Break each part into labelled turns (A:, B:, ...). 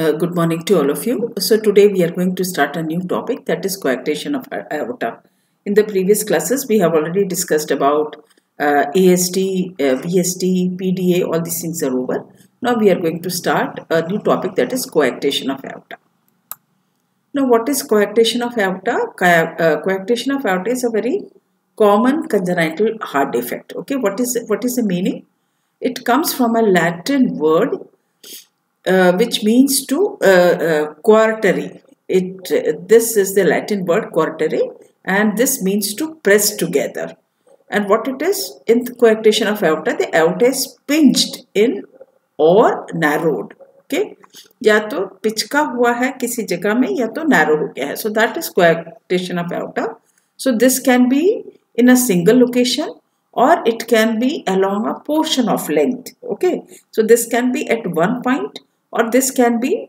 A: Uh, good morning to all of you. So today we are going to start a new topic that is coarctation of aorta. In the previous classes we have already discussed about uh, ASD, uh, VSD, PDA, all these things are over. Now we are going to start a new topic that is coarctation of aorta. Now what is coarctation of aorta? Uh, coarctation of aorta is a very common congenital heart defect. Okay, what is what is the meaning? It comes from a Latin word uh, which means to uh. uh it, this is the Latin word coarctare and this means to press together. And what it is in the coarctation of aorta, the aorta is pinched in or narrowed. okay? या तो पिचका हुआ है किसी जगह में या तो narrow हो गया है So that is is of of So this can be in a single location, or it can be along a portion of length. Okay, so this can be at one point or this can be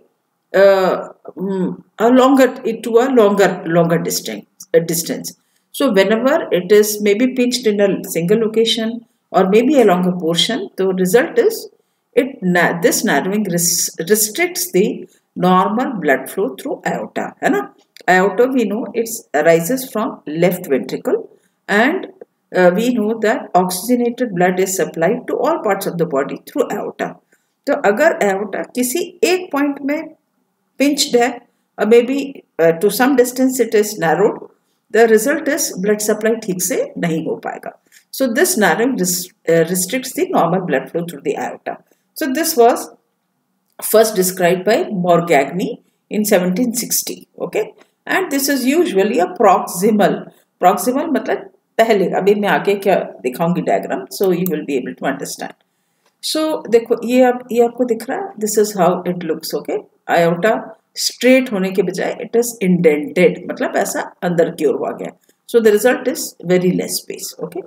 A: uh, mm, a longer it to a longer longer distance distance. So whenever it is maybe pinched in a single location or maybe a longer portion the result is it this narrowing res, restricts the normal blood flow through aorta na? Aorta we know it arises from left ventricle and uh, we know that oxygenated blood is supplied to all parts of the body through aorta तो अगर aorta किसी एक point में pinched है maybe to some distance it is narrowed the result is blood supply ठीक से नहीं हो पाएगा। So this narrowing restricts the normal blood flow through the aorta so this was first described by Morgagni in 1760 okay? And this is usually a proximal proximal मतलब पहले, अभी मैं आगे क्या दिखाऊँगी diagram so you will be able to understand so देखो, ये आप, ये आपको दिख रहा है this is how it looks okay aorta straight होने के बजाय इट इज़ इंडेंटेड मतलब ऐसा अंदर की ओर आ गया। So the result is very less space okay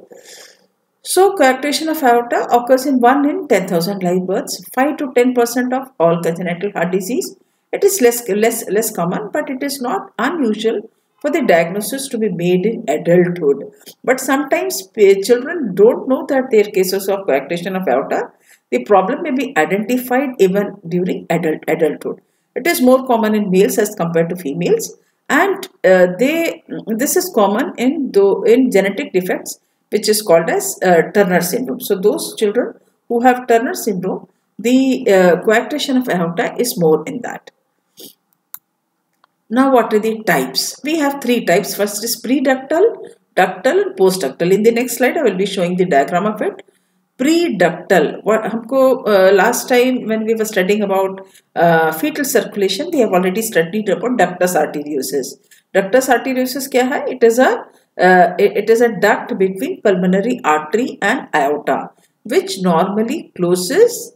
A: so coarctation of aorta occurs in one in ten thousand live birth five to ten percent of all congenital heart disease it is less less less common but it is not unusual for the diagnosis to be made in adulthood but sometimes children don't know that their cases of coarctation of aorta the problem may be identified even during adult adulthood. It is more common in males as compared to females and uh, they this is common in though in genetic defects which is called as uh, Turner syndrome. So those children who have Turner syndrome the uh, coarctation of aorta is more in that. Now what are the types? We have three types. First is preductal, ductal and postductal. In the next slide I will be showing the diagram of it. Pre-ductal what हमको uh, last time when we were studying about uh, fetal circulation we have already studied about ductus arteriosus ductus arteriosus क्या है it is a uh, it is a duct between pulmonary artery and aorta which normally closes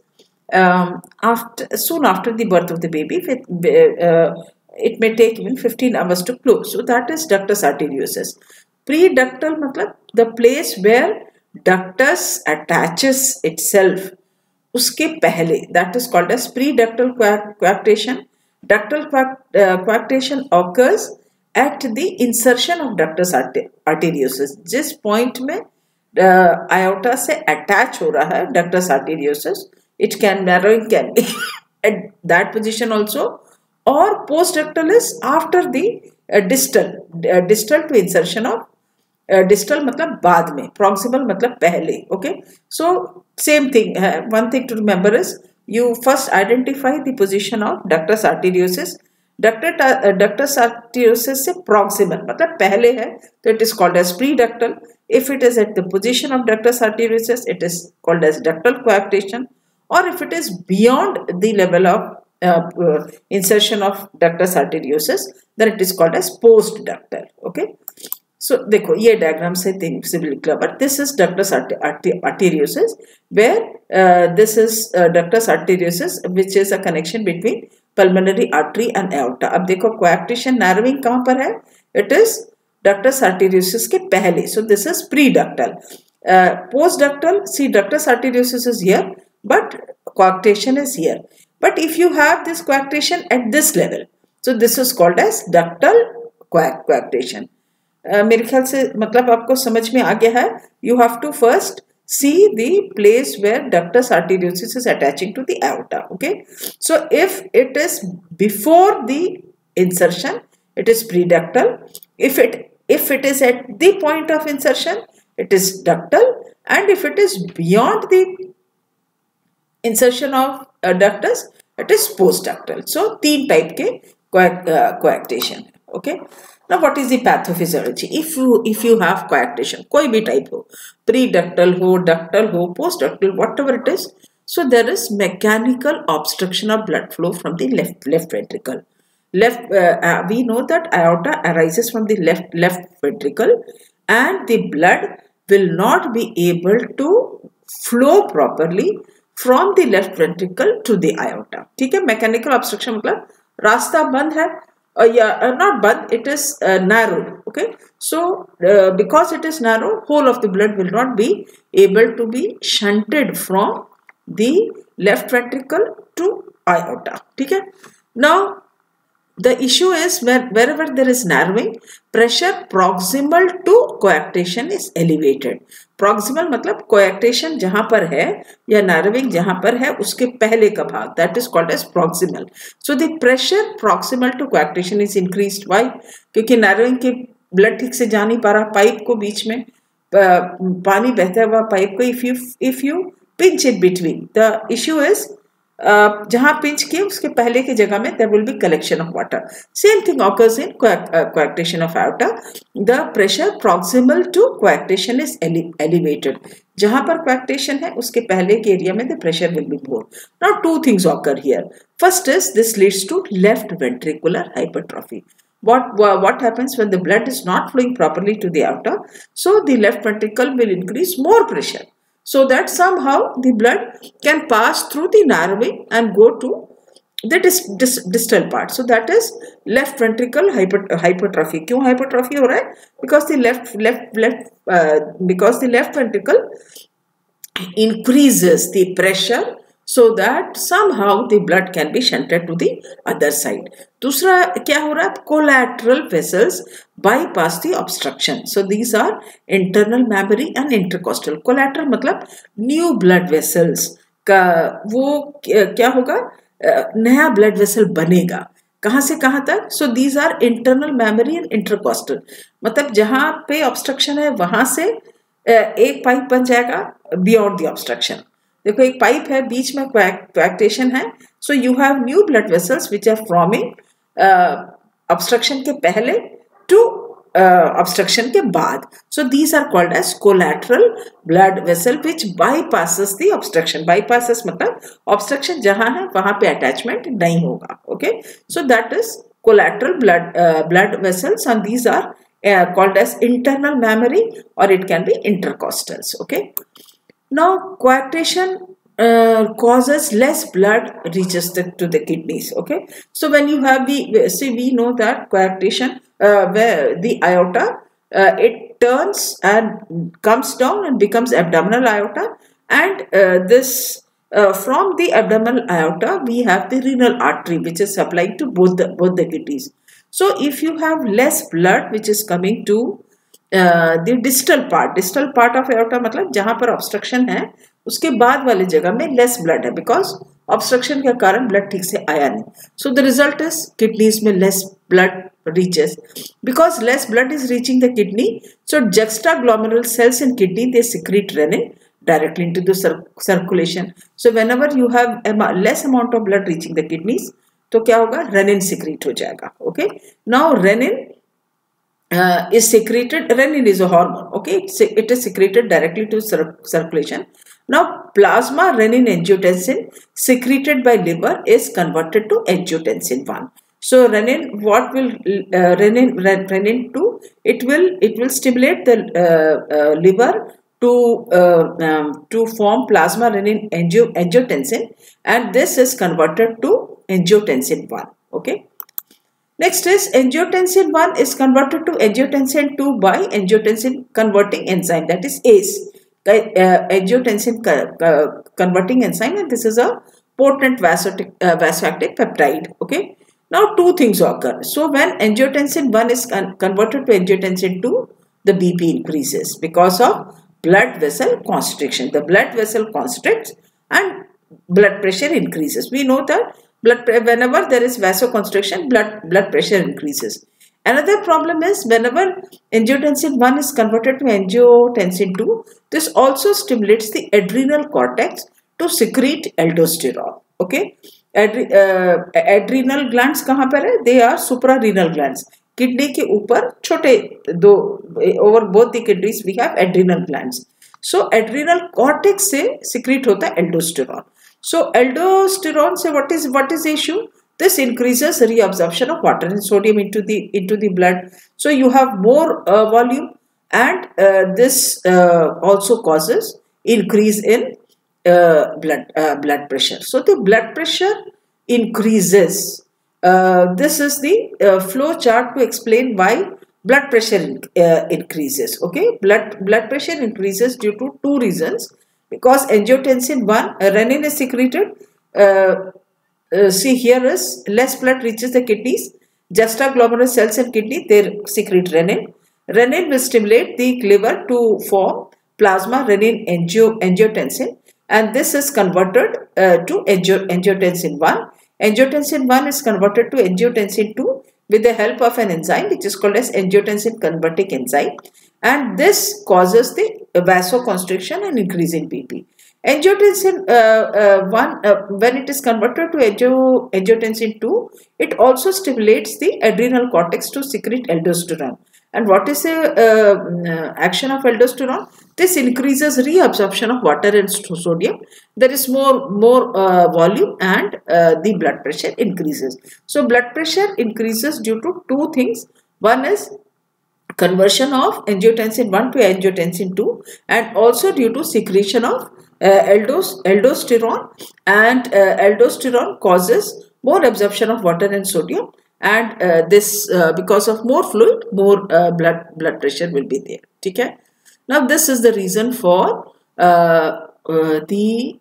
A: um, after soon after the birth of the baby with, uh, it may take even 15 hours to close so that is ductus arteriosus pre-ductal matlab the place where ductus attaches itself उसके पहले that is called as pre ductal coarctation ductal coarctation occurs at the insertion of ductus arteriosus जिस point में aorta से attach हो रहा है ductus arteriosus it can narrowing can be at that position also. और post ductal is after the distal distal to insertion of distal मतलब बाद में प्रॉक्सिमल मतलब पहले ओके सो सेम थिंग है one thing to remember is you first identify the position of ductus arteriosus ductus ductus arteriosus से proximal मतलब पहले है तो it is called as pre ductal if it is at the position of ductus arteriosus it is called as ductal coarctation और if it is beyond the level of insertion of ductus arteriosus then it is called as post ductal okay so so, देखो ये diagram से think से निकला। But this is ductus arteriosus where this is ductus arteriosus which is a connection between pulmonary artery and aorta अब देखो क्वैक्टिशन नर्विंग कहाँ पर है? इट इज़ डक्टस आर्टेरियोसिस के पहले। So this is pre ductal post ductal see ductus arteriosus is here but coarctation is here. But if you have this coarctation at this level, so this is called as ductal coarctation. मेरे ख्याल से मतलब आपको समझ में आ गया है। You have to first see the place where ductus arteriosus is attaching to the okay so if it is before the insertion it is preductal if it if it is at the point of insertion it is ductal and if it is beyond the insertion of ductus it is post ductal so तीन type के coarctation okay okay? Now, what is the pathophysiology? If you if you have coarctation, कोई भी type हो, preductal हो, ductal हो, postductal, whatever it is, so there is mechanical obstruction of blood flow from the left left ventricle. Left, uh, uh, we know that aorta arises from the left left ventricle, and the blood will not be able to flow properly from the left ventricle to the aorta. ठीक है mechanical obstruction मतलब रास्ता बंद है uh, yeah, uh, not bad, it is uh, narrowed. Okay, so uh, because it is narrow, whole of the blood will not be able to be shunted from the left ventricle to aorta. Okay, now the issue is where wherever there is narrowing, pressure proximal to coarctation is elevated proximal मतलब coarctation जहाँ पर है या नर्विंग जहाँ पर है, उसके पहले का भाग that is called as proximal so the pressure proximal to coarctation is increase why क्योंकि नर्विंग के ब्लड ठीक से जा नहीं पा रहा पाइप को बीच में पानी बहता हुआ पाइप को if you if you pinch it between the issue is जहाँ पिंच किए, उसके पहले की जगह में there will be collection of water same thing occurs in coarctation of outer the pressure proximal to coarctation is elevated जहाँ पर coarctation है, उसके पहले के एरिया में the pressure will be more not two things occur here first is this leads to left ventricular hypertrophy What what happens when the blood is not flowing properly to the outer? So the left ventricle will increase more pressure. so that somehow the blood can pass through the narrowing and go to the dis, dis, distal part. So that is left ventricle hyper, hypertrophy. क्यों hypertrophy हो रहा है? Because the left left left uh, because the left ventricle increases the pressure so that somehow the blood can be shunted to the other side दूसरा क्या हो रहा है? Collateral vessels bypass the obstruction so these are internal mammary and intercostal collateral मतलब new blood vessels का वो क्या होगा? नया ब्लड वेसल बनेगा। कहाँ से कहाँ तक? So these are internal mammary and intercostal मतलब जहाँ पे ऑब्स्ट्रक्शन है, वहाँ से एक पाइप बन जाएगा बियॉन्ड द ऑब्स्ट्रक्शन देखो, एक पाइप है, बीच में क्वैक्टेशन है so you have new blood vessels which are forming obstruction के पहले टू ऑब्स्ट्रक्शन uh, के बाद. So these are called as collateral blood vessel which bypasses the obstruction bypasses मतलब ऑब्स्ट्रक्शन जहाँ है, वहाँ पे अटैचमेंट नहीं होगा okay so that is collateral blood blood vessels and these are called as internal mammary और it can be intercostals okay now, coarctation uh, causes less blood reaches the, to the kidneys. Okay, so when you have the see, we know that coarctation uh, where the aorta uh, it turns and comes down and becomes abdominal aorta, and uh, this uh, from the abdominal aorta we have the renal artery which is supplying to both the both the kidneys. So if you have less blood which is coming to the distal part distal part of aorta मतलब जहाँ पर obstruction है, उसके बाद वाले जगह में less blood है बिकॉज़ ऑब्स्ट्रक्शन के कारण ब्लड ठीक से आया नहीं। So the result is kidneys में less blood reaches because less blood is reaching the kidney so juxtaglomerular cells in kidney they secrete renin directly into the circulation so whenever you have less amount of blood reaching the kidneys तो क्या होगा? Renin secrete हो जाएगा okay now renin uh, is secreted renin is a hormone okay? It is secreted directly to cir circulation. Now plasma renin angiotensin secreted by liver is converted to angiotensin 1 so renin what will uh, renin renin 2 it will it will stimulate the uh, uh, liver to uh, um, to form plasma renin angio angiotensin and this is converted to angiotensin 1 okay Next is angiotensin 1 is converted to angiotensin 2 by angiotensin converting enzyme that is ACE. Uh, angiotensin converting enzyme and this is a potent vasoactive, uh, peptide. Okay. Now two things occur. So when angiotensin 1 is con converted to angiotensin 2 the BP increases because of blood vessel constriction. The blood vessel constricts and blood pressure increases. We know that blood whenever there is vasoconstriction, blood, blood pressure increases. Another problem is whenever angiotensin 1 is converted to angiotensin 2, this also stimulates the adrenal cortex to secrete aldosterone. Okay. Adre, uh, adrenal glands कहाँ पर है? They are suprarenal glands. के ऊपर छोटे दो over both the kidneys we have adrenal glands so adrenal cortex से secrete होता है aldosterone So aldosterone, say what is what is the issue? This increases reabsorption of water and sodium into the into the blood. So you have more uh, volume, and uh, this uh, also causes increase in uh, blood uh, blood pressure. So the blood pressure increases. Uh, this is the flow chart to explain why blood pressure increases. Okay, blood blood pressure increases due to two reasons because angiotensin 1, uh, renin is secreted. Uh, see here is less blood reaches the kidneys. Juxtaglomerulus cells in kidney, they secrete renin. Renin will stimulate the liver to form plasma renin angio, angiotensin and this is converted to angio, angiotensin 1 Angiotensin 1 is converted to angiotensin 2 with the help of an enzyme which is called as angiotensin converting enzyme and this causes the vasoconstriction and increase in BP. Angiotensin uh, uh, 1 uh, when it is converted to angio, angiotensin 2 it also stimulates the adrenal cortex to secrete aldosterone and what is the uh, uh, action of aldosterone? This increases reabsorption of water and sodium. There is more, more uh, volume and the blood pressure increases. So blood pressure increases due to two things. One is conversion of angiotensin 1 to angiotensin 2 and also due to secretion of uh, aldos aldosterone and uh, aldosterone causes more absorption of water and sodium and uh, this uh, because of more fluid more uh, blood blood pressure will be there. Okay? Now this is the reason for uh, the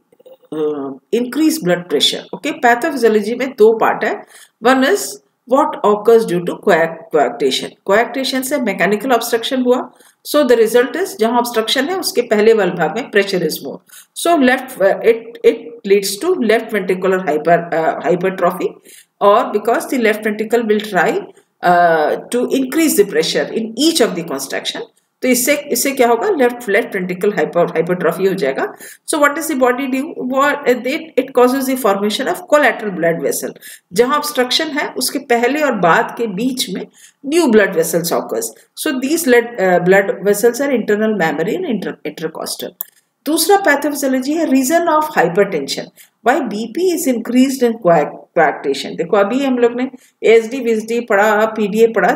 A: increased blood pressure. Okay? Pathophysiology mein do part hai one is what occurs due to coarctation coarctation से mechanical obstruction हुआ। So the result is जहाँ obstruction है, उसके पहले वाले भाग में pressure is more so left it it leads to left ventricular hypertrophy और because the left ventricle will try to increase the pressure in each of the construction तो इससे इससे क्या होगा? Left left ventricle hyper hypertrophy हो जाएगा। So what is the body do what it causes the formation of collateral blood vessel जहाँ obstruction है, उसके पहले और बाद के बीच में new blood vessels occurs so these blood vessels are internal mammary and intercostal दूसरा पैथोफिजियोलॉजी है reason of hypertension why BP is increased in coarctation देखो, अभी हम लोग ने एस डी पढ़ा पीडीए पढ़ा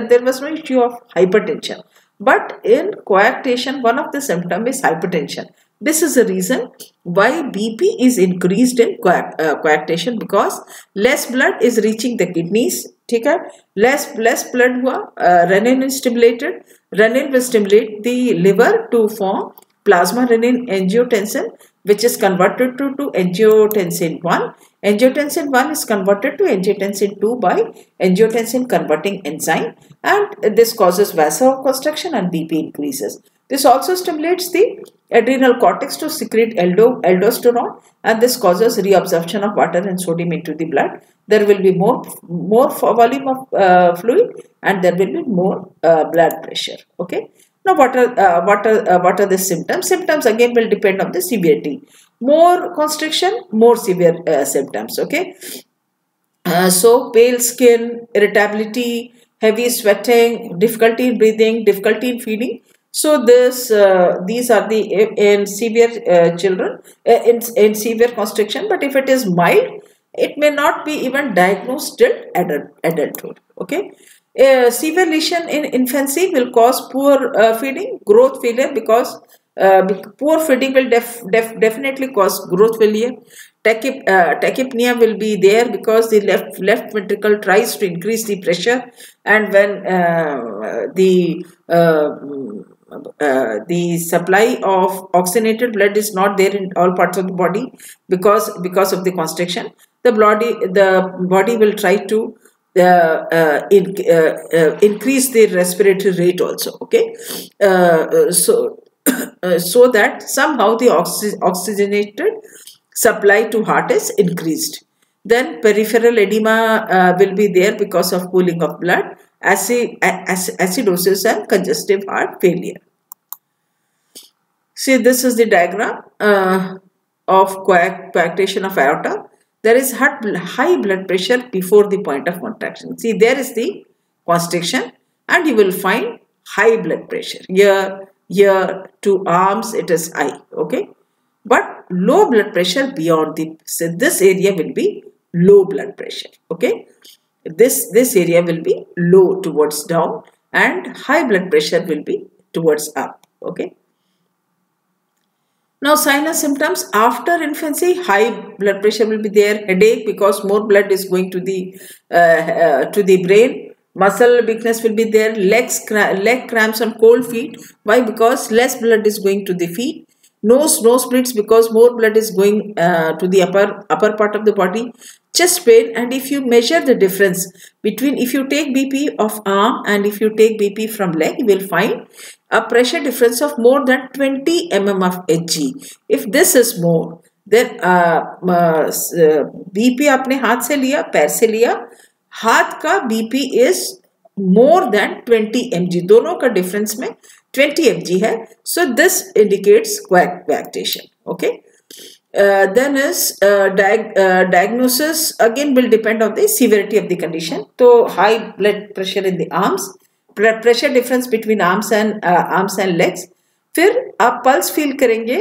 A: there was no issue of hypertension but in coarctation one of the symptom is hypertension this is the reason why bp is increased in uh, coarctation because less blood is reaching the kidneys ठीक है less less blood हुआ uh, renin is stimulated renin will stimulate the liver to form plasma renin angiotensin which is converted to, to angiotensin 1. Angiotensin 1 is converted to angiotensin 2 by angiotensin converting enzyme and this causes vasoconstriction and BP increases. This also stimulates the adrenal cortex to secrete aldosterone and this causes reabsorption of water and sodium into the blood. There will be more, more volume of uh, fluid and there will be more uh, blood pressure. Okay. Now, what are uh, what are uh, what are the symptoms? Symptoms again will depend on the severity. More constriction, more severe uh, symptoms. Okay. Uh, so, pale skin, irritability, heavy sweating, difficulty in breathing, difficulty in feeding. So, this uh, these are the in severe uh, children in in severe constriction. But if it is mild, it may not be even diagnosed till adult, adulthood. Okay. A severe lesion in infancy will cause poor uh, feeding, growth failure because uh, poor feeding will def, def, definitely cause growth failure. Uh, tachypnea will be there because the left left ventricle tries to increase the pressure and when uh, the uh, uh, the supply of oxygenated blood is not there in all parts of the body because because of the constriction the body the body will try to uh, uh, in, uh, increase the respiratory rate also okay so uh, so that somehow the oxy oxygenated supply to heart is increased. Then peripheral edema uh, will be there because of pooling of blood, acid, acidosis and congestive heart failure. See this is the diagram uh, of coarctation of aorta. There is high blood pressure before the point of contraction. See there is the constriction and you will find high blood pressure. Here, here to arms it is high. Okay. But low blood pressure beyond the, so this area will be low blood pressure okay this this area will be low towards down and high blood pressure will be towards up okay now sinus symptoms after infancy high blood pressure will be there headache because more blood is going to the uh, uh, to the brain muscle weakness will be there legs leg cramps on cold feet why because less blood is going to the feet nose nose bleeds because more blood is going uh, to the upper upper part of the body chest pain and if you measure the difference between if you take BP of arm and if you take BP from leg you will find a pressure difference of more than 20 mm of Hg. If this is more then uh, uh, BP आपने हाथ से लिया पैर से लिया हाथ का BP is more than 20 mg दोनों का difference में 20 mg है so this indicates coarctation okay uh, then is uh, diag uh, diagnosis again will depend on the severity of the condition. So high blood pressure in the arms, pressure difference between arms and uh, arms and legs. फिर आप pulse feel करेंगे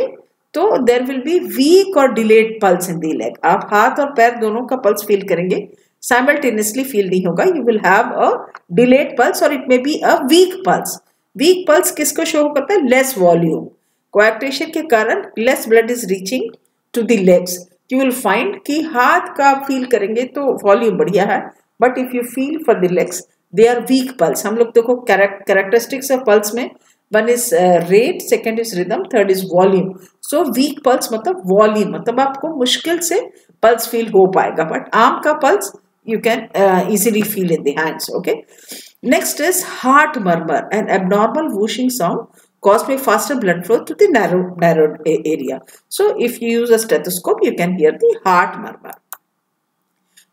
A: तो there will be weak और delayed pulse in the leg आप हाथ और पैर दोनों का पल्स फील करेंगे साइमल्टेनियसली फील नहीं होगा। You will have a delayed pulse और it may be a weak pulse weak pulse किसको शो करता है? लेस वॉल्यूम कोएक्टेशन के कारण less blood is reaching to the legs you will find कि हाथ का फील करेंगे तो वॉल्यूम बढ़िया है। But if you feel for the legs they are weak pulse हम लोग देखो कैरेक्टरिस्टिक्स ऑफ़ पल्स में one is rate second is rhythm third is volume so weak pulse मतलब वॉल्यूम मतलब आपको मुश्किल से पल्स फील हो पाएगा। बट आम का pulse you can uh, easily feel in the hands okay next is heart murmur an abnormal whooshing sound caused by faster blood flow to the narrow, narrowed area. So if you use a stethoscope, you can hear the heart murmur.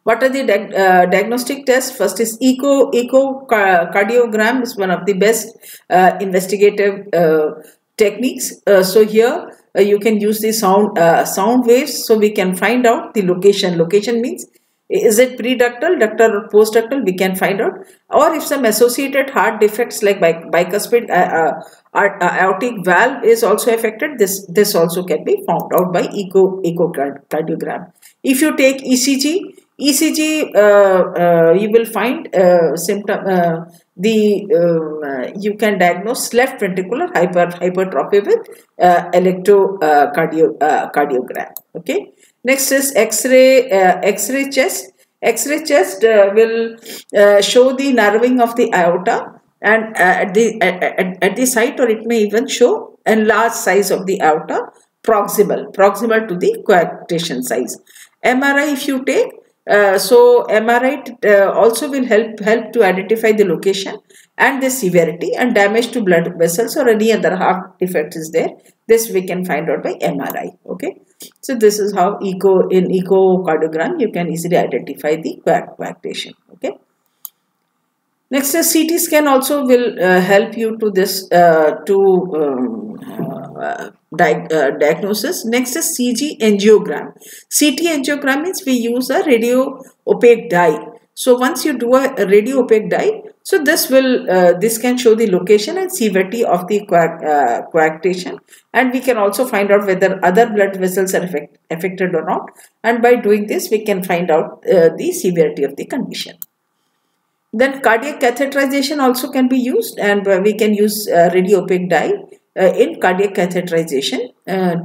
A: What are the uh, diagnostic tests? First is echo echocardiogram is one of the best uh, investigative uh, techniques. Uh, so here uh, you can use the sound sound waves so we can find out the location. Location means is it preductal, ductal or postductal? We can find out. Or if some associated heart defects like bicuspid uh, uh, uh, aortic valve is also affected, this, this also can be found out by echo, echocardiogram. If you take ECG, ECG uh, uh, you will find uh, symptom the you can diagnose left ventricular hyper hypertrophy with electrocardiogram. okay Next is X-ray, uh, X-ray chest. X-ray chest uh, will uh, show the narrowing of the aorta and uh, at the at, at, the site or it may even show enlarged size of the aorta proximal, proximal to the coarctation size. MRI if you take, uh, so MRI uh, also will help help to identify the location and the severity and damage to blood vessels or any other heart defect is there. This we can find out by MRI. Okay. So this is how echo in echocardiogram you can easily identify the coarctation. Okay. Next is CT scan also will uh, help you to this uh, to um, uh, uh, diagnosis. Next is CT angiogram. CT angiogram means we use a radio opaque dye. So once you do a radio opaque dye, so this will, uh, this can show the location and severity of the uh, coarctation and we can also find out whether other blood vessels are affect, affected or not. And by doing this, we can find out uh, the severity of the condition. Then cardiac catheterization also can be used and uh, we can use uh, radio opaque dye uh, in cardiac catheterization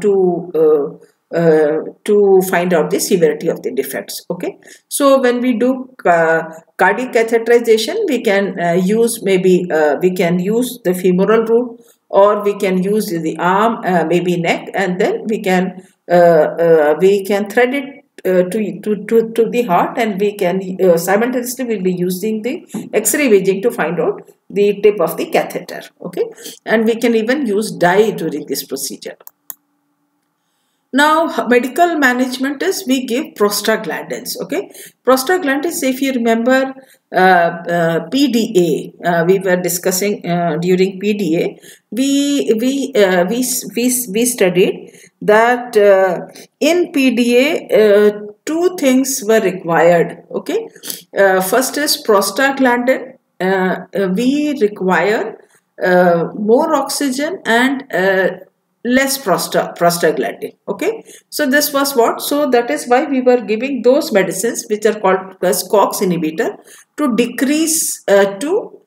A: to uh, to find out the severity of the defects okay? So when we do uh, cardiac catheterization we can uh, use maybe uh, we can use the femoral route or we can use the arm uh, maybe neck and then we can we can thread it uh, to, to, to, to the heart and we can uh, simultaneously will be using the X-ray imaging to find out the tip of the catheter okay? And we can even use dye during this procedure now, medical management is we give prostaglandins. Okay, prostaglandins. If you remember uh, uh, PDA, uh, we were discussing uh, during PDA. We we uh, we we we studied that uh, in PDA two things were required. Okay, first is prostaglandin. we require more oxygen and less prosta prostaglandin okay? So this was what? So that is why we were giving those medicines which are called as cox inhibitor to decrease uh, to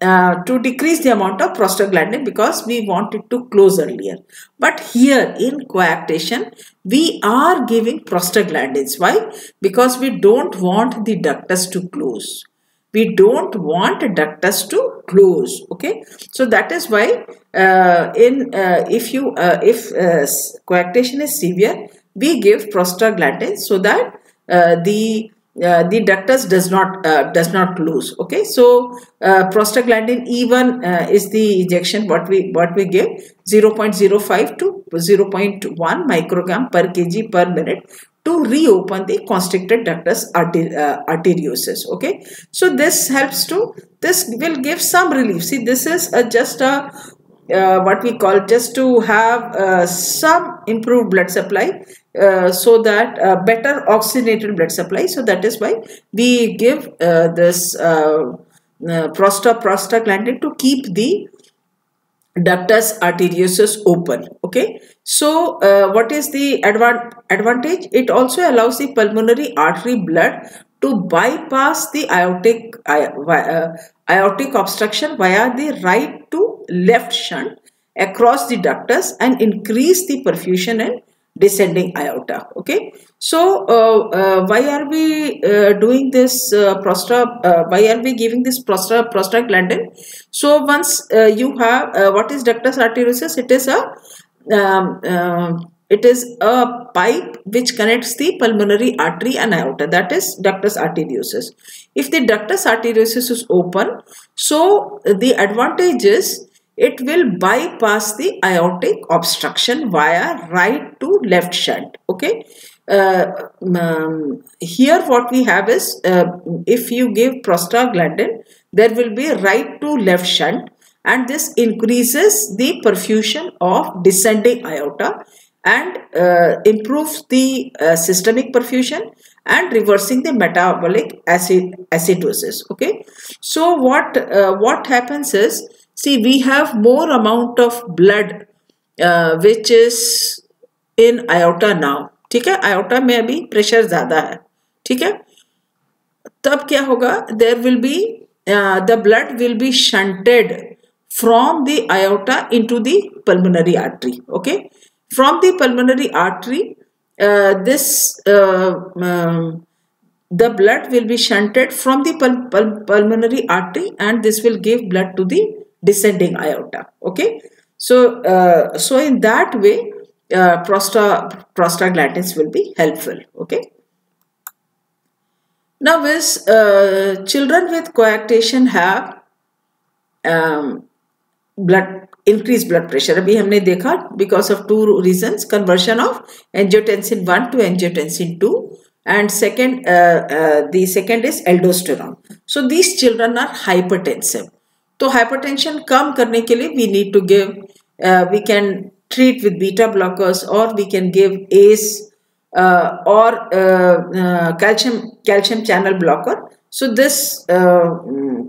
A: uh, to decrease the amount of prostaglandin because we want it to close earlier. But here in coarctation we are giving prostaglandins. Why? Because we don't want the ductus to close. We don't want ductus to close okay? So that is why uh, in uh, if you uh, if uh, coarctation is severe we give prostaglandin so that uh, the uh, the ductus does not does not close okay? So prostaglandin E1 is the injection what we what we give 0.05 to 0.1 microgram per kg per minute to reopen the constricted ductus arteriosus okay? So this helps to this will give some relief. See this is a, just a uh, what we call just to have uh, some improved blood supply uh, so that uh, better oxygenated blood supply. So that is why we give uh, this prosta prostaglandin to keep the ductus arteriosus open. Okay? So uh, what is the advan advantage? It also allows the pulmonary artery blood to bypass the aortic uh, aortic obstruction via the right to left shunt across the ductus and increase the perfusion in descending aorta okay? So uh, uh, why are we uh, doing this uh, prostra uh, why are we giving this prostra prostaglandin? So once uh, you have what is ductus arteriosus? It is a um, it is a pipe which connects the pulmonary artery and aorta that is ductus arteriosus. If the ductus arteriosus is open so the advantage is it will bypass the aortic obstruction via right to left shunt okay? Uh, um, here what we have is uh, if you give prostaglandin there will be right to left shunt and this increases the perfusion of descending aorta and uh, improves the uh, systemic perfusion and reversing the metabolic acid acidosis okay so what uh, what happens is see we have more amount of blood uh, which is in aorta now ठीक है aorta में अभी pressure ज़्यादा है ठीक है तब क्या होगा देर will be the blood will be shunted from the aorta into the pulmonary artery okay From the pulmonary artery uh, this uh, um, the blood will be shunted from the pul pul pulmonary artery and this will give blood to the descending aorta okay? So uh, so in that way uh, prosta prostaglandins will be helpful okay? Now as uh, children with coarctation have um, blood increase blood pressure अभी हमने देखा because of two reason conversion of angiotensin one to angiotensin two and second the is aldosterone so these children are hyper tensive hypertension कम करने के लिए we need to give we can treat with beta blockers और we can give ACE और calcium calcium channel blocker So this uh,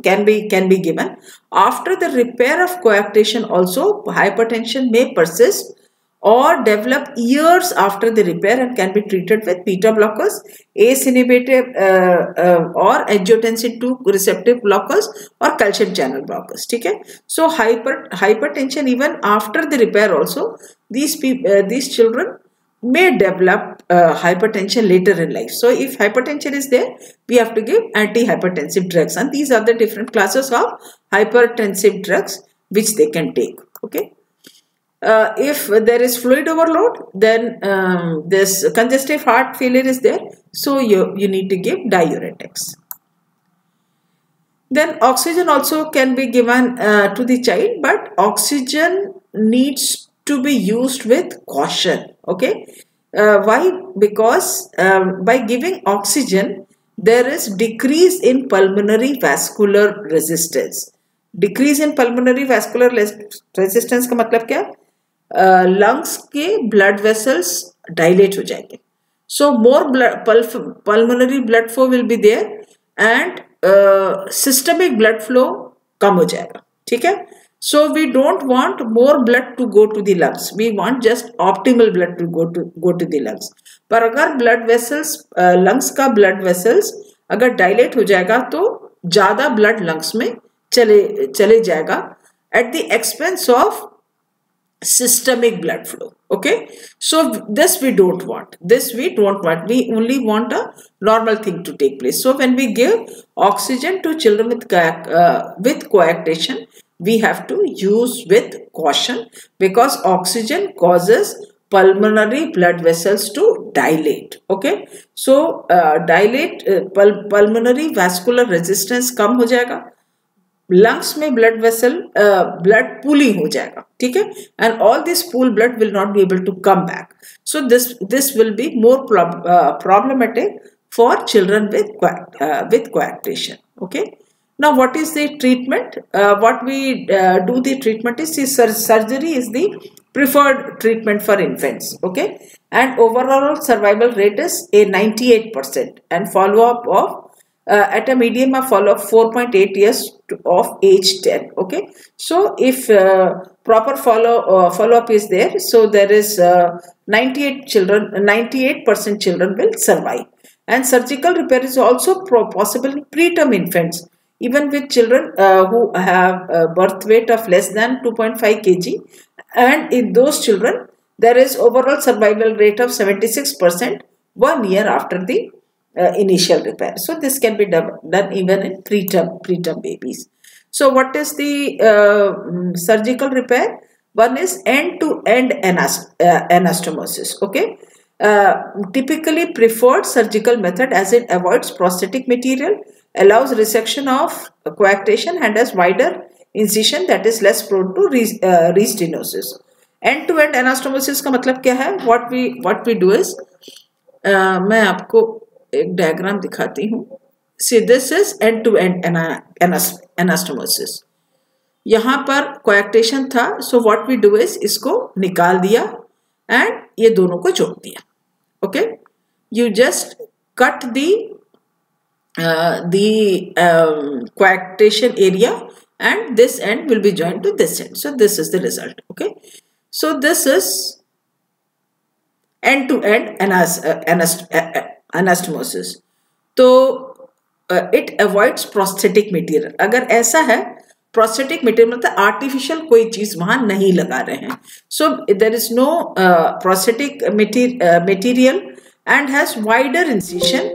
A: can be can be given after the repair of coarctation. Also, hypertension may persist or develop years after the repair and can be treated with beta blockers, ACE inhibitor uh, uh, or angiotensin 2 receptive blockers or calcium channel blockers. Okay? So hyper, hypertension even after the repair also these uh, these children may develop uh, hypertension later in life. So if hypertension is there, we have to give antihypertensive drugs and these are the different classes of hypertensive drugs which they can take. Okay uh, if there is fluid overload then um, this congestive heart failure is there so you, you need to give diuretics then oxygen also can be given uh, to the child but oxygen needs to be used with caution okay uh, why because um, by giving oxygen there is decrease in pulmonary vascular resistance decrease in pulmonary vascular resistance का मतलब क्या lungs uh, के blood vessels dilate हो जाएंगे सो मोर pulmonary blood flow will be there and systemic blood flow कम हो जाएगा ठीक है so we don't want more blood to go to the lungs we want just optimal blood to go to go to the lungs पर अगर blood vessels lungs का blood vessels अगर dilate हो जाएगा तो ज्यादा ब्लड लंग्स में चले चले जाएगा at the expense of systemic blood flow okay so this we don't want this we don't want we only want a normal thing to take place so when we give oxygen to children with uh, with coarctation we have to use with caution because oxygen causes pulmonary blood vessels to dilate okay so uh, dilate uh, pul pulmonary vascular resistance kam ho jayega lungs में blood vessel blood pooling हो जाएगा ठीक है and all this pool blood will not be able to come back so this this will be more problematic for children with uh, with coarctation okay now what is the treatment? Uh, what we uh, do the treatment is see, sur surgery is the preferred treatment for infants okay? And overall survival rate is a 98 percent and follow up of uh, at a median of follow-up 4.8 years to, of age 10 okay? So if uh, proper follow uh, follow-up is there so there is uh, 98 children 98 percent children will survive. And surgical repair is also possible in preterm infants even with children uh, who have a birth weight of less than 2.5 kg and in those children there is overall survival rate of 76 percent one year after the uh, initial repair. So this can be done, even in preterm, preterm babies. So what is the uh, mm, surgical repair? One is end-to-end -end uh, anastomosis. Okay. Uh, typically preferred surgical method as it avoids prosthetic material, allows resection of coarctation and has wider incision that is less prone to re, uh, restenosis. End-to-end -end anastomosis का मतलब क्या है? We what we do is uh, मैं आपको एक diagram दिखाती हूँ see this is end to end anastomosis यहाँ पर कोएक्टेशन था so what we do is इसको निकाल दिया एंड ये दोनों को जोड़ दिया okay you just cut the the coarctation area and this end will be joined to this end. So this is the result okay? So this is end to end anast uh, anast uh, anastomosis तो it avoids prosthetic material अगर ऐसा है prosthetic material मतलब artificial कोई चीज़ वहाँ नहीं लगा रहे हैं। So there is no prosthetic material and has wider incision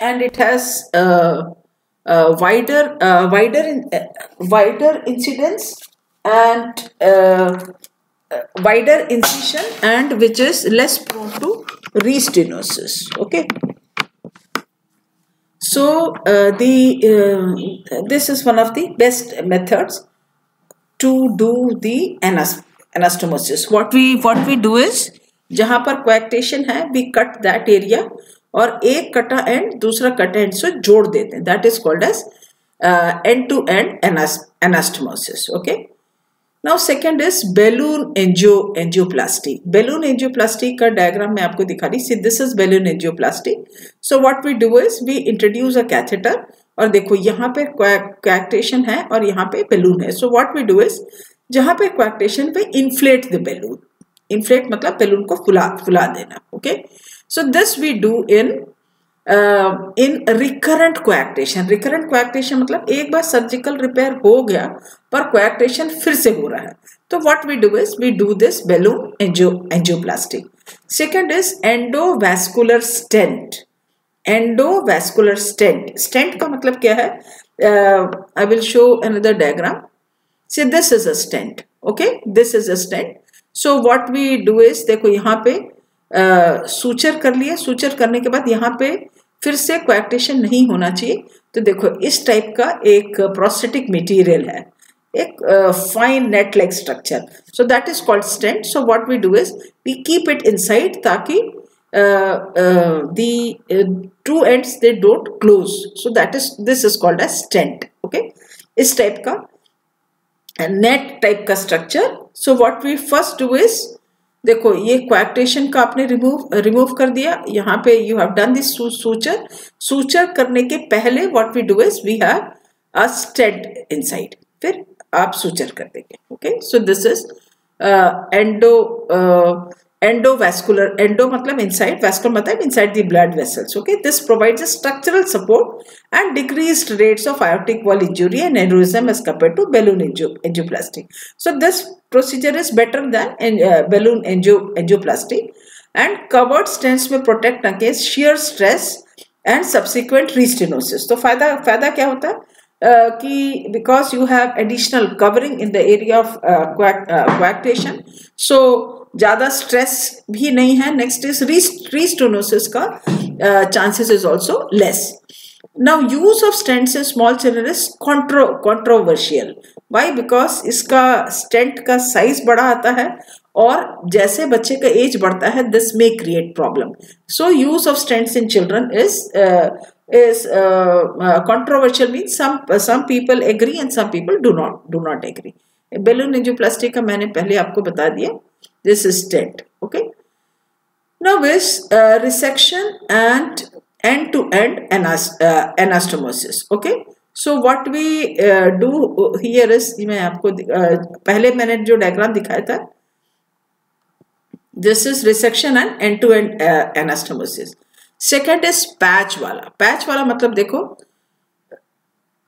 A: and it has uh, uh, wider uh, wider in, wider incidence and wider incision and which is less prone to restenosis okay so uh, the uh, this is one of the best methods to do the anastomosis what we what we do is जहां पर coarctation है we cut that area और एक कटा and दूसरा कटा and से जोड़ देते हैं। That is called as end to end anastomosis okay now second is balloon angio angioplasty balloon angioplasty का डायग्राम मैं आपको दिखा रही see this is balloon angioplasty so what we do is we introduce a catheter और देखो, यहाँ पे क्वैक्टेशन है और यहाँ पे बेलून है। So what we do is जहाँ पे क्वैक्टेशन पे इन्फ्लेट द बेलून इन्फ्लेट मतलब बेलून को फुला फुला देना okay so this we do in in recurrent coarctation recurrent coarctation मतलब एक बार सर्जिकल रिपेयर हो गया, पर क्वैक्टेशन फिर से हो रहा है। तो what we do is we do this balloon angio angioplastic second is endovascular stent endovascular stent stent का मतलब क्या है? I will show another diagram see this is a stent okay this is a stent so what we do is देखो यहाँ पे suture कर लिए। Suture करने के बाद यहाँ पे फिर से क्वैक्टेशन नहीं होना चाहिए। तो देखो, इस टाइप का एक प्रोस्थेटिक मटेरियल है। एक fine net like structure so that is called stent so what we do is we keep it inside ताकि two ends they don't close so that is this is called as stent okay इस type का net type का structure so what we first do is देखो, ये क्वैक्टेशन का आपने remove remove कर दिया। यहाँ पे you have done this suture suture करने के पहले what we do is we have a stent inside फिर आप सूचर कर देंगे। Okay so this is endo endovascular endo matlab inside vascular matlab inside the blood vessels okay this provides a structural support and decreased rates of aortic wall injury and aneurysm as compared to balloon angioplasty so this procedure is better than uh, balloon angio angioplasty and covered stents may protect against shear stress and subsequent restenosis तो फ़ायदा फ़ायदा क्या होता है Uh, कि because you have additional covering in the area of uh, coarctation so ज़्यादा stress भी नहीं है नेक्स्ट इज़ रीस्टोनोसिस का chances is also less now use of stents in small children is contro controversial why because इसका stent का size बड़ा आता है और जैसे बच्चे का एज बढ़ता है this may create problem so use of stents in children is is uh, uh, controversial means some some people agree and some people do not do not agree. balloon angioplasty का मैंने पहले आपको बता दिया this is resistant okay? Now is uh, resection and end-to-end anast uh, anastomosis okay? So what we do here is मैं आपको uh, पहले मैंने जो डायग्राम दिखाया था this is resection and end to end anastomosis second is patch वाला। Patch वाला मतलब देखो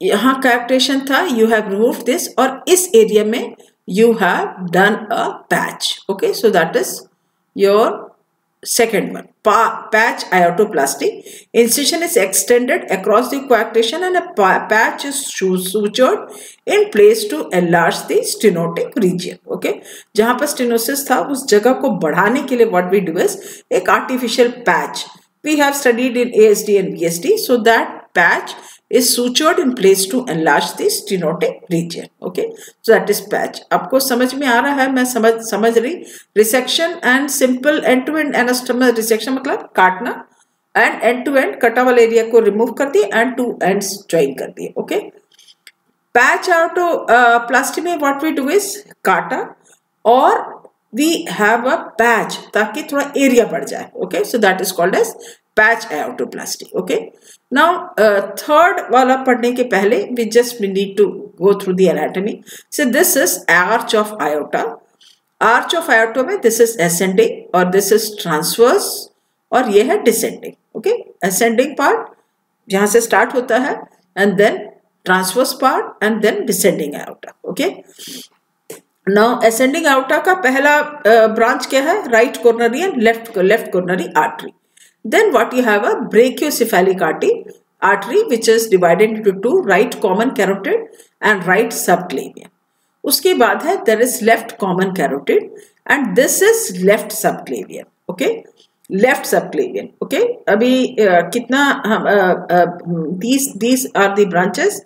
A: यहाँ कैप्टेशन था यू हैव रिमूव दिस और इस एरिया में you have done a patch. Okay, so that is your second one. Pa patch aortoplasty. Incision is extended across the coarctation and a patch is sutured in place to enlarge the stenotic region. Okay, जहाँ पर stenosis था उस जगह को बढ़ाने के लिए what we do is एक artificial patch. We have studied in ASD and VSD so that patch is sutured in place to enlarge the stenotic region. Okay? So, that is patch. आपको समझ में आ रहा है? मैं समझ समझ रही resection and simple end to end anastomosis resection मतलब काटना एंड एंड टू एंड कटा वाले एरिया को रिमूव कर दिए एंड टू एंड्स ज्वाइन कर दिए। ओके पैच आउट प्लास्टिक में व्हाट वी डू इज़ काटा और वी हैव अ पैच ताकि थोड़ा एरिया बढ़ जाए। Okay so that is called as patch aortoplasty okay now third वाला पढ़ने के पहले we just we need to go through the anatomy so this is arch of aorta arch of aorta में this is ascending और this is transverse और ये है descending okay ascending part यहाँ से स्टार्ट होता है and then transverse part and then descending aorta okay now ascending aorta का पहला ब्रांच uh, क्या है? Right coronary and left left coronary artery Then what you have a brachiocephalic artery, artery which is divided into two, right common carotid and right subclavian. उसके बाद है there is left common carotid and this is left subclavian. Okay. Left subclavian. Okay. अभी uh, कितना हम uh, uh, these these are the branches.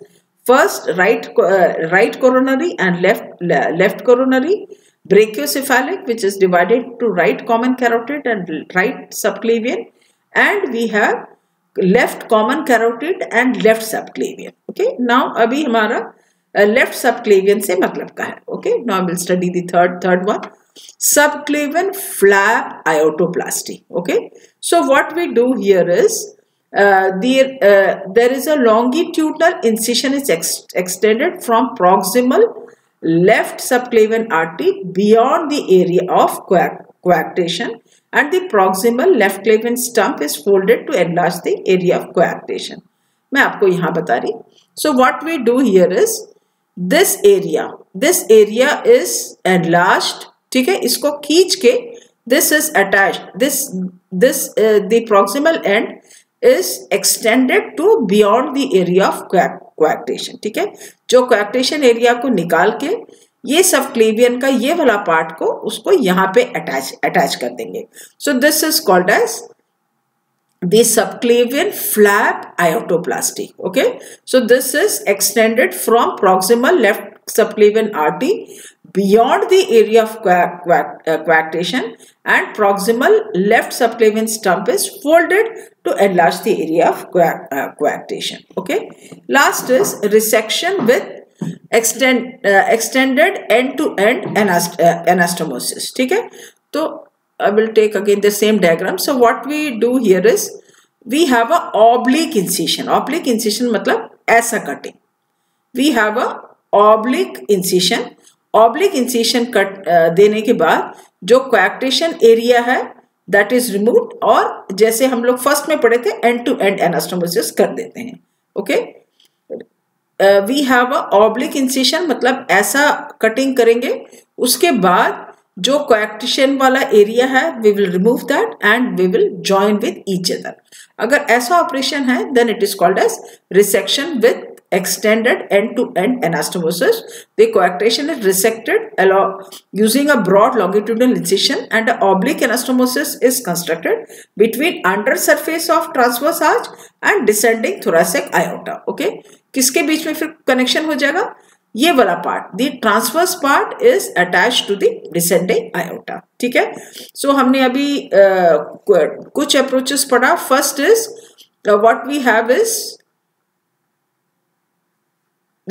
A: First right uh, right coronary and left left coronary brachiocephalic which is divided to right common carotid and right subclavian and we have left common carotid and left subclavian. Okay? Now abhi hamara uh, left subclavian se matlab ka hai. Okay? Now we will study the third third one. Subclavian flap aortoplasty okay? So what we do here is uh, there, uh, there is a longitudinal incision is ex extended from proximal left subclavian artery beyond the area of coarctation and the proximal left clavian stump is folded to enlarge the area of coarctation. मैं आपको यहाँ बता रही so what we do here is this area this area is enlarged ठीक है इसको खींच के this is attached this this uh, the proximal end is extended to beyond the area of coarctation ठीक है जो coarctation area को निकाल के ये सब क्लेवियन का ये वाला पार्ट को उसको यहाँ पे अटैच अटैच कर देंगे। So this is called as subclavian flap aortoplasty okay so this is extended from proximal left subclavian artery beyond the area of coarctation and proximal left subclavian stump is folded to enlarge the area of coarctation okay last is resection with extended end to end anastomosis ठीक है? तो I will take again the same diagram so what we do here is we have a oblique incision oblique incision मतलब ऐसा cutting we have a oblique incision oblique incision cut देने के बाद जो coarctation area है that is remove और जैसे हम लोग फ़र्स्ट में पढ़े थे एंड टू एंड एनास्टोमोसिस कर देते हैं. Okay okay? We have a oblique incision मतलब ऐसा कटिंग करेंगे। उसके बाद जो कोएक्टिशन वाला एरिया है we will remove that and we will join with each other अगर ऐसा ऑपरेशन है then it is called as resection with extended end-to-end anastomosis. The coarctation is resected along, using a broad longitudinal incision and an oblique anastomosis is constructed between under surface of transverse arch and descending thoracic aorta. Okay, किसके बीच में फिर connection हो जाएगा ये वाला part the transverse part is attach to the descending aorta ठीक है सो so, हमने अभी uh, कुछ अप्रोचेस पढ़ा first is what we have is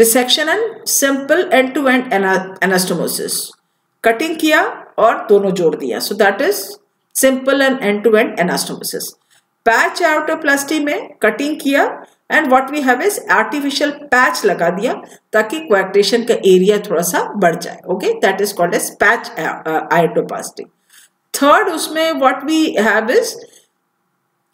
A: resection and simple end to end anastomosis cutting किया और दोनों जोड़ दिया। So that is simple end end to end anastomosis patch aortoplasty में कटिंग किया and what we have is artificial patch लगा दिया ताकि क्वेक्टेशन का एरिया थोड़ा सा बढ़ जाए। Okay that is called as patch aortoplasty third उसमें what we have is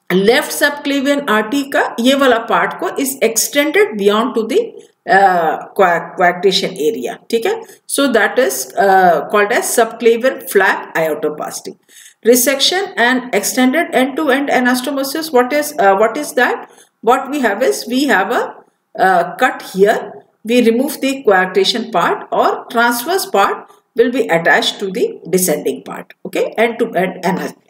A: left subclavian artery का ये वाला पार्ट को is extended beyond to the Uh, coarctation area. Okay? So that is uh, called as subclavian flap aortoplasty. Resection and extended end-to-end -end anastomosis. What is uh, what is that? What we have is we have a cut here we remove the coarctation part or transverse part will be attached to the descending part okay end to end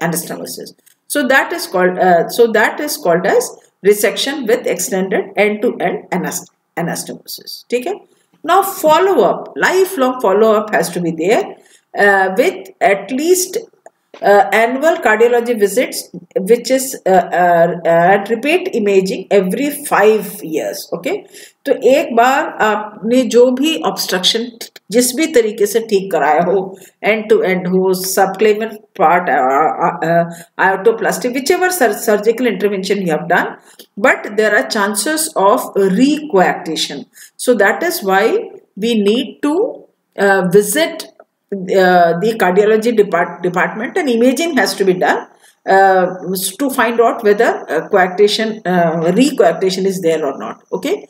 A: anastomosis so that is called uh, so that is called as resection with extended end to end anast anastomosis है now follow up lifelong follow up has to be there uh, with at least uh, annual cardiology visits which is uh, uh, uh repeat imaging every five years okay तो एक बार आपने जो भी obstruction जिस भी तरीके से ठीक कराया हो एंड टू एंड हो subclavian part aortoplasty whichever surgical intervention you have done but there are chances of recoarctation so that is why we need to visit the cardiology depart, department and imaging has to be done uh, to find out whether uh, coarctation uh, is there or not okay?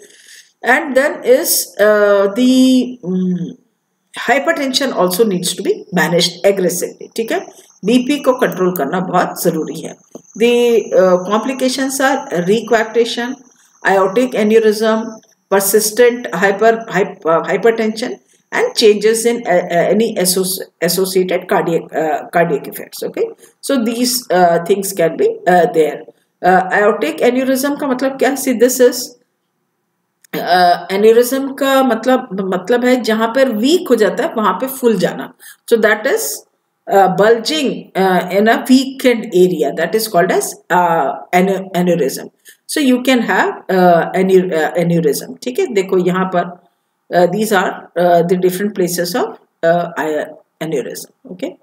A: And then is uh, the um, hypertension also needs to be managed aggressively. Okay. BP को control करना बहुत ज़रूरी है uh, complications are recoarctation, aortic aneurysm, persistent hyper, hyper hypertension, and changes in uh, uh, any associated cardiac uh, cardiac effects. Okay, so these uh, things can be uh, there. aortic aneurysm का मतलब क्या See, this is एनिरिज्म का मतलब मतलब है जहाँ पर week हो जाता है वहाँ पे फुल जाना। So that is bulging in a weakened area that is called as aneurysm so you can have aneurysm ठीक है? देखो यहाँ पर these are the different places of aneurysm okay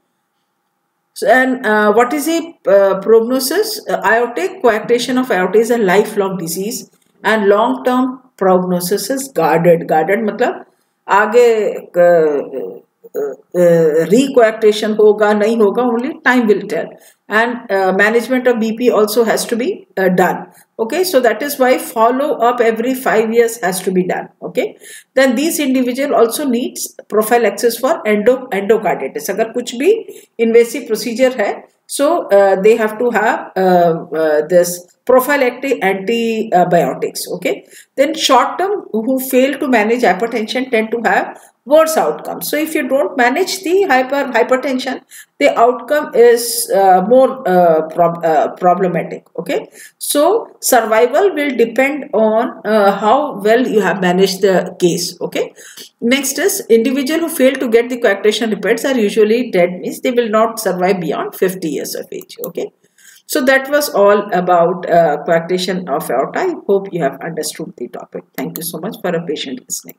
A: So, and uh, what is the uh, prognosis? Uh, aortic coarctation of aorta is a lifelong disease and long-term prognosis guarded guarded मतलब आगे recoarctation होगा, नहीं होगा only time will tell and management of BP also has to be done okay so that is why follow up every five years has to be done okay then this individual also needs prophylaxis for endo endocarditis अगर कुछ भी invasive procedure है so they have to have this prophylactic antibiotics okay then short term who fail to manage hypertension tend to have worse outcome. So if you don't manage the hyper hypertension, the outcome is uh, more uh, prob uh, problematic. Okay, so survival will depend on uh, how well you have managed the case. Okay, next is individual who fail to get the coarctation repairs are usually dead means they will not survive beyond 50 years of age. Okay. So that was all about uh, coarctation of aorta. I hope you have understood the topic. Thank you so much for a patient listening.